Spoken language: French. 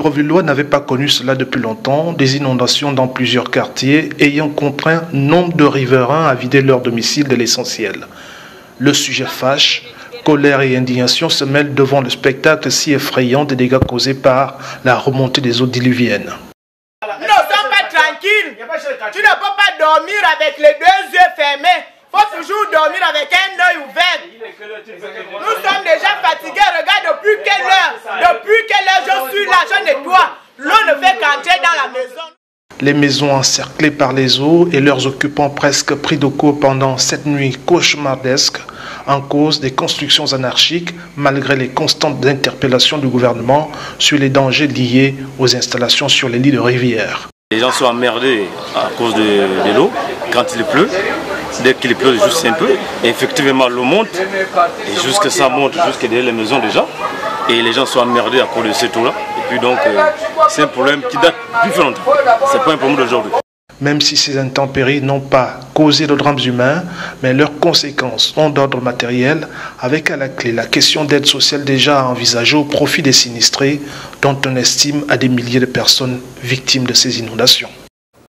Brevillois n'avait pas connu cela depuis longtemps, des inondations dans plusieurs quartiers ayant contraint nombre de riverains à vider leur domicile de l'essentiel. Le sujet fâche, colère et indignation se mêlent devant le spectacle si effrayant des dégâts causés par la remontée des eaux diluviennes. Pas. Tu ne peux pas dormir avec les deux yeux fermés. Faut toujours dormir avec un ouvert. Nous Les maisons encerclées par les eaux et leurs occupants presque pris de court pendant cette nuit cauchemardesque en cause des constructions anarchiques malgré les constantes interpellations du gouvernement sur les dangers liés aux installations sur les lits de rivières. Les gens sont emmerdés à cause de, l'eau quand il pleut. Dès qu'il pleut juste un peu, effectivement l'eau monte, et jusque ça monte jusque derrière les maisons déjà. Et les gens sont emmerdés à cause de cette eau-là. Et puis donc, euh, c'est un problème qui date plus longtemps. C'est pas un problème d'aujourd'hui. Même si ces intempéries n'ont pas causé de drames humains, mais leurs conséquences ont d'ordre matériel, avec à la clé la question d'aide sociale déjà envisagée au profit des sinistrés, dont on estime à des milliers de personnes victimes de ces inondations.